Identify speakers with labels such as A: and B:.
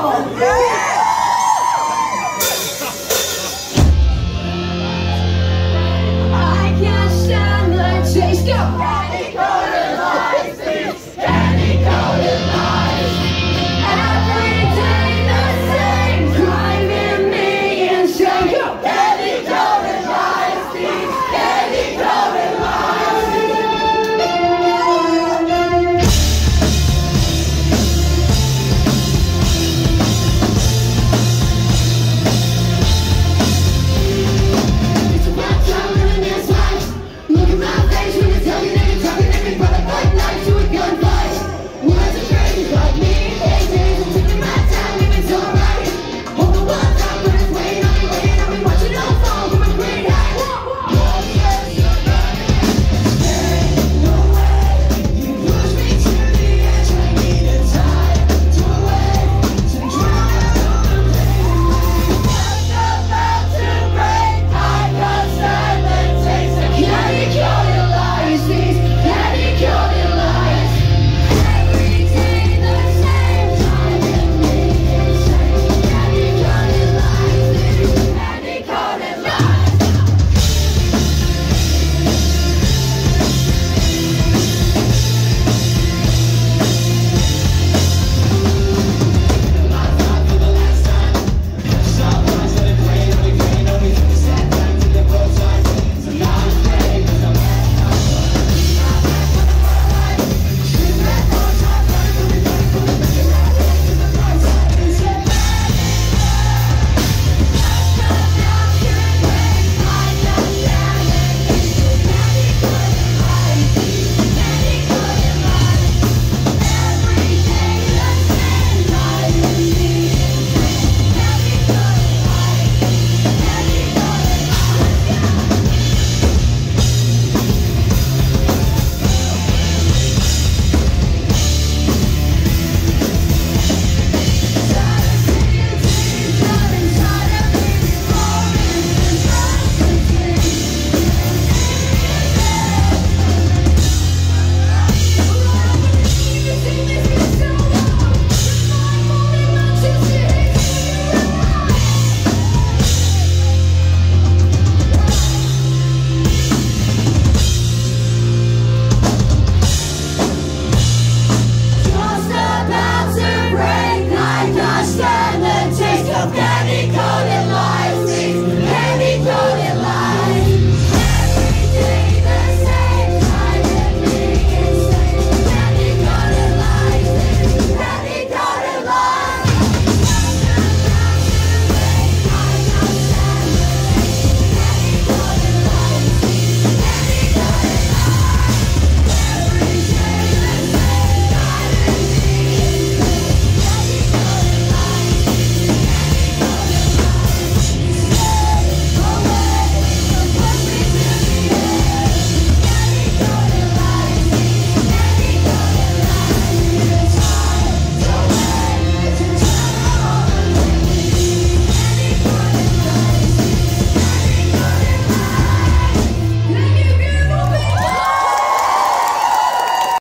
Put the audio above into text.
A: Oh, yeah.